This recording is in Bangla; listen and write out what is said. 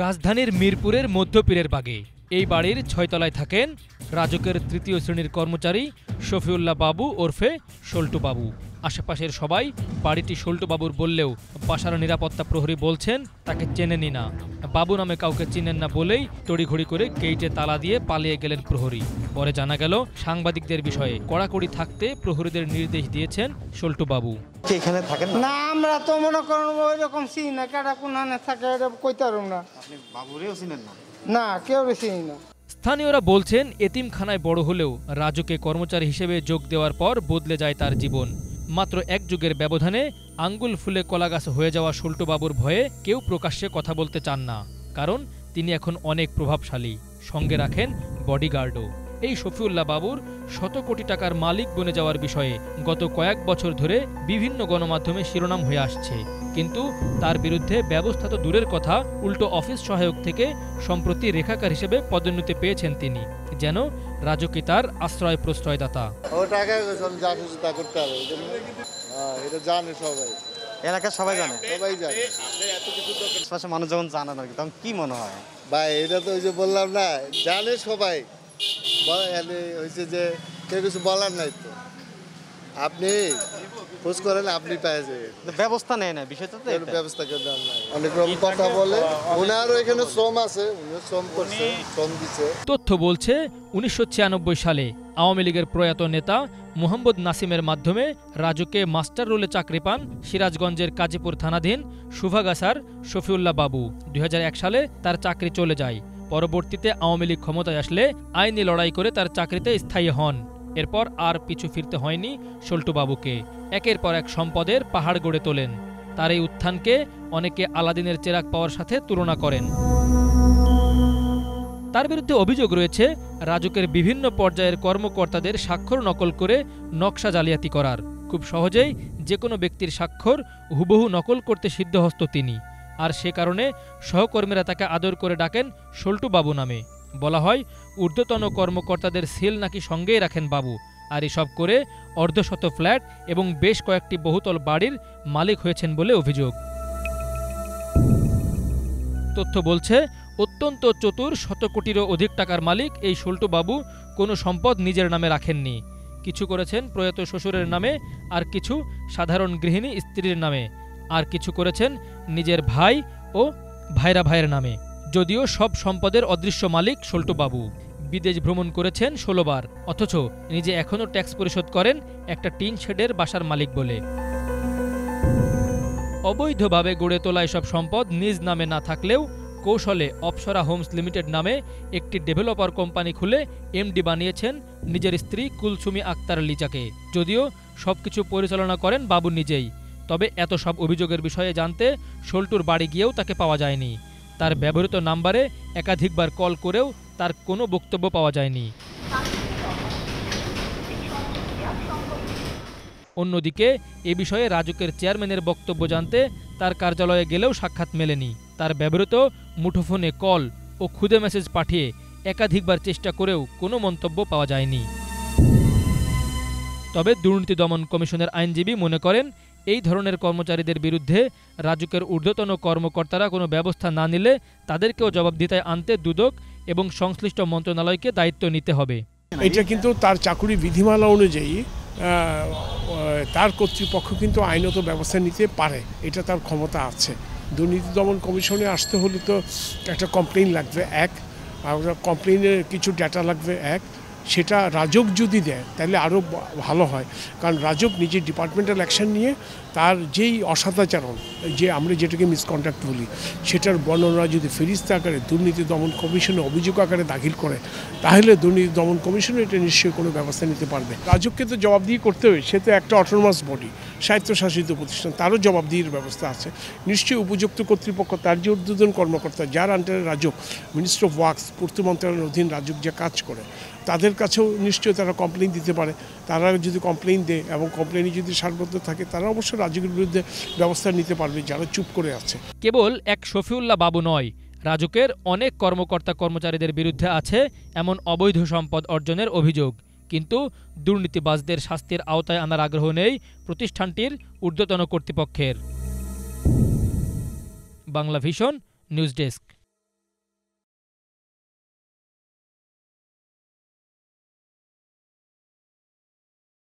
রাজধানীর মিরপুরের মধ্যপীরের বাগে। এই বাড়ির ছয়তলায় থাকেন রাজকের তৃতীয় শ্রেণির কর্মচারী শফিউল্লাহ বাবু ওরফে সল্টু বাবু। আশেপাশের সবাই বাড়িটি সল্টু বাবুর বললেও বাসার নিরাপত্তা প্রহরী বলছেন তাকে চেনেনি না। বাবু নামে কাউকে চিনেন না বলেই তড়িঘড়ি করে গেইটে তালা দিয়ে পালিয়ে গেলেন প্রহরী। পরে জানা গেল সাংবাদিকদের বিষয়ে কড়াকড়ি থাকতে প্রহরীদের নির্দেশ দিয়েছেন সল্টু বাবু এখানে থাকেন না? না আমরা তো মনে করেন ওই রকম চিনি না কেটা থাকে কইতে পারব না। আপনি বাবুরেও চিনেন না? না কেউ চিনি না। স্থানীয়রা বলছেন এতিমখানায় বড় হলেও রাজুকে কর্মচারী হিসেবে যোগ দেওয়ার পর বদলে যায় তার জীবন। মাত্র এক যুগের ব্যবধানে আঙ্গুল ফুলে কলাগাছ হয়ে যাওয়া বাবুর ভয়ে কেউ প্রকাশ্যে কথা বলতে চান না, কারণ তিনি এখন অনেক প্রভাবশালী। সঙ্গে রাখেন বডিগার্ডও। এই শফিউল্লাহ বাবুর শত কোটি টাকার মালিক বনে যাওয়ার বিষয়ে গত কয়েক বছর ধরে বিভিন্ন গণমাধ্যমে শিরোনাম হয়ে আসছে। কিন্তু তার বিরুদ্ধে ব্যবস্থা তো দূরের কথা উল্টো অফিস সহায়ক থেকে সম্প্রতি রেখাকার হিসেবে পদোন্নতি পেয়েছেন তিনি যেন রাজকি তার আশ্রয় প্রশ্রয়দাতা হ্যাঁ, এটা জানে সবাই। এলাকার সবাই জানে। সবাই জানে। আশেপাশে মানুষ যখন জানে না তখন কি মনে হয়? ভাই এটা তো ওই যে বললাম না জানে সবাই। হয়েছে যে কেউ কিছু বলার নাই তো। আপনি খোঁজ করেন আপনি পেয়ে যাবেন। ব্যবস্থা নেয় না বিষয়টা তো ব্যবস্থা কেউ দেন অনেক রকম কথা বলে। ওনারও এখানে শ্রম আছে শ্রম করছে শ্রম দিচ্ছে। তথ্য বলছে উনিশশো ছিয়ানব্বই সালে আওয়ামী লীগের প্রয়াত নেতা মোহাম্মদ নাসিমের মাধ্যমে রাজুকে মাস্টার রোলে চাকরি পান সিরাজগঞ্জের কাজীপুর থানাধীন সুভাগাসার শফিউল্লাহ বাবু। দুই হাজার এক সালে তার চাকরি চলে যায়। পরবর্তীতে আওয়ামী লীগ ক্ষমতায় আসলে আইনি লড়াই করে তার চাকরিতে স্থায়ী হন। এরপর আর পিছু ফিরতে হয়নি সল্টু বাবুকে একের পর এক সম্পদের পাহাড় গড়ে তোলেন। তার এই উত্থানকে অনেকে আলাদিনের চেরাক পাওয়ার সাথে তুলনা করেন। তার বিরুদ্ধে অভিযোগ রয়েছে, রাজুকের বিভিন্ন পর্যায়ের কর্মকর্তাদের স্বাক্ষর নকল করে নকশা জালিয়াতি করার। খুব সহজেই যে কোনো ব্যক্তির স্বাক্ষর হুবহু নকল করতে সিদ্ধহস্ত তিনি। আর সে কারণে সহকর্মীরা তাকে আদর করে ডাকেন সল্টু বাবু নামে। বলা হয়, ঊর্ধ্বতন কর্মকর্তাদের সেল নাকি সঙ্গেই রাখেন বাবু। আর এসব করে অর্ধশত ফ্ল্যাট এবং বেশ কয়েকটি বহুতল বাড়ির মালিক হয়েছেন বলে অভিযোগ। তথ্য বলছে, অত্যন্ত চতুর শত কোটিরও অধিক টাকার মালিক এই বাবু কোনো সম্পদ নিজের নামে রাখেননি। কিছু করেছেন প্রয়াত শ্বশুরের নামে, আর কিছু সাধারণ গৃহিণী স্ত্রীর নামে। আর কিছু করেছেন নিজের ভাই ও ভাইরা ভাইয়ের নামে। যদিও সব সম্পদের অদৃশ্য মালিক সল্টু বাবু। বিদেশ ভ্রমণ করেছেন ষোলোবার, অথচ নিজে এখনও ট্যাক্স পরিশোধ করেন একটা টিন শেডের বাসার মালিক বলে। অবৈধভাবে গড়ে তোলা এসব সম্পদ নিজ নামে না থাকলেও কৌশলে অপসরা হোমস লিমিটেড নামে একটি ডেভেলপার কোম্পানি খুলে এমডি বানিয়েছেন নিজের স্ত্রী কুলসুমি আক্তার লিচাকে যদিও সবকিছু পরিচালনা করেন বাবু নিজেই, তবে এত সব অভিযোগের বিষয়ে জানতে সল্টুর বাড়ি গিয়েও তাকে পাওয়া যায়নি। তার ব্যবহৃত নাম্বারে একাধিকবার কল করেও তার কোনো বক্তব্য পাওয়া যায়নি। অন্যদিকে, এ বিষয়ে রাজুকের চেয়ারম্যানের বক্তব্য জানতে তার কার্যালয়ে গেলেও সাক্ষাৎ মেলেনি। তার ব্যবহৃত মুঠোফোনে কল ও খুদে মেসেজ পাঠিয়ে একাধিকবার চেষ্টা করেও কোনো মন্তব্য পাওয়া যায়নি। তবে দুর্নীতি দমন কমিশনের আইনজীবী মনে করেন এই ধরনের কর্মচারীদের বিরুদ্ধে রাজুকের ঊর্ধ্বতন কর্মকর্তারা কোনো ব্যবস্থা না নিলে তাদেরকেও জবাবদিহিতায় আনতে দুদক এবং সংশ্লিষ্ট মন্ত্রণালয়কে দায়িত্ব নিতে হবে। এটা কিন্তু তার চাকুরি বিধিমালা অনুযায়ী তার কর্তৃপক্ষ কিন্তু আইনত ব্যবস্থা নিতে পারে। এটা তার ক্ষমতা আছে। দুর্নীতি দমন কমিশনে আসতে হলে তো একটা কমপ্লেন লাগবে, এক। কমপ্লেনের কিছু ডেটা লাগবে, এক। সেটা রাজক যদি দেয়, তাহলে আরও ভালো হয়। কারণ রাজক নিজের ডিপার্টমেন্টাল অ্যাকশন নিয়ে তার যেই অসদাচরণ, যে আমরা যেটাকে মিসকন্ডাক্ট বলি, সেটার বর্ণনা যদি ফেরিস্তা আকারে দুর্নীতি দমন কমিশনে অভিযোগ আকারে দাখিল করে, তাহলে দুর্নীতি দমন কমিশন এটা নিশ্চয়ই কোনো ব্যবস্থা নিতে পারবে। রাজককে তো জবাবদিহি করতে হবে, সে তো একটা অটোনমাস বডি স্বায়ত্তশাসিত প্রতিষ্ঠান, তারও জবাবদিহির ব্যবস্থা আছে। নিশ্চয়ই উপযুক্ত কর্তৃপক্ষ, তার যে ঊর্ধ্বতন কর্মকর্তা, যার আন্ডারে রাজক মিনিস্টার অফ ওয়ার্কস পূর্ত মন্ত্রণালয়ের অধীন রাজক যে কাজ করে, তাদের কাছেও নিশ্চয়ই তারা কমপ্লেন দিতে পারে। তারা যদি কমপ্লেন দেয় এবং কমপ্লেনই যদি সারবদ্ধ থাকে, তারা অবশ্যই রাজকের বিরুদ্ধে ব্যবস্থা নিতে পারবে, যারা চুপ করে আছে। কেবল এক শফিউল্লাহ বাবু নয়, রাজুকের অনেক কর্মকর্তা কর্মচারীদের বিরুদ্ধে আছে এমন অবৈধ সম্পদ অর্জনের অভিযোগ। কিন্তু দুর্নীতিবাজদের শাস্তির আওতায় আনার আগ্রহ নেই প্রতিষ্ঠানটির ঊর্ধ্বতন কর্তৃপক্ষের। Bangla vision news desk.